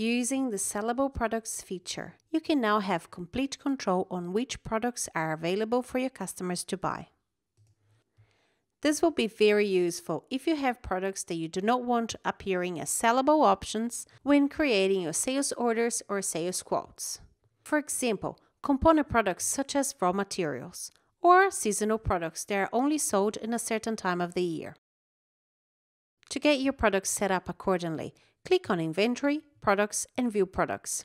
Using the sellable products feature, you can now have complete control on which products are available for your customers to buy. This will be very useful if you have products that you do not want appearing as sellable options when creating your sales orders or sales quotes. For example, component products such as raw materials or seasonal products that are only sold in a certain time of the year. To get your products set up accordingly, click on Inventory, Products and View Products.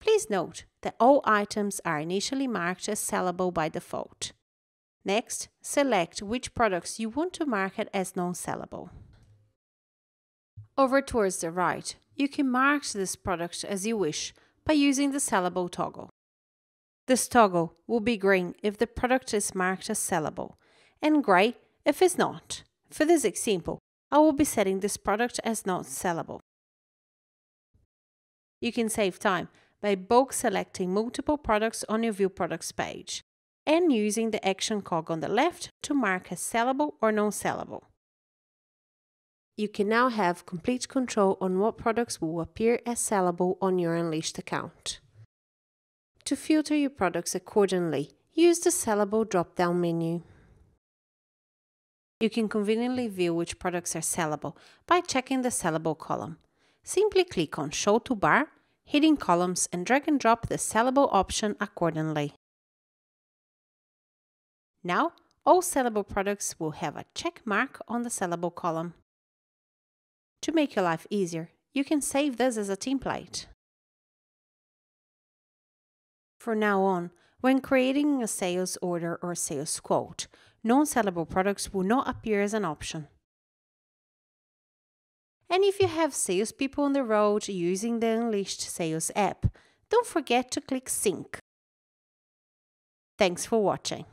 Please note that all items are initially marked as sellable by default. Next, select which products you want to market as non-sellable. Over towards the right, you can mark this product as you wish by using the sellable toggle. This toggle will be green if the product is marked as sellable and grey if it's not. For this example, I will be setting this product as not sellable. You can save time by bulk selecting multiple products on your View Products page and using the action cog on the left to mark as sellable or non-sellable. You can now have complete control on what products will appear as sellable on your Unleashed account. To filter your products accordingly, use the Sellable drop-down menu. You can conveniently view which products are sellable by checking the Sellable column. Simply click on Show Toolbar, Hidden Columns and drag and drop the Sellable option accordingly. Now, all sellable products will have a check mark on the sellable column. To make your life easier, you can save this as a template. From now on, when creating a sales order or sales quote, non-sellable products will not appear as an option. And if you have salespeople on the road using the Unleashed Sales app, don't forget to click Sync. Thanks for watching.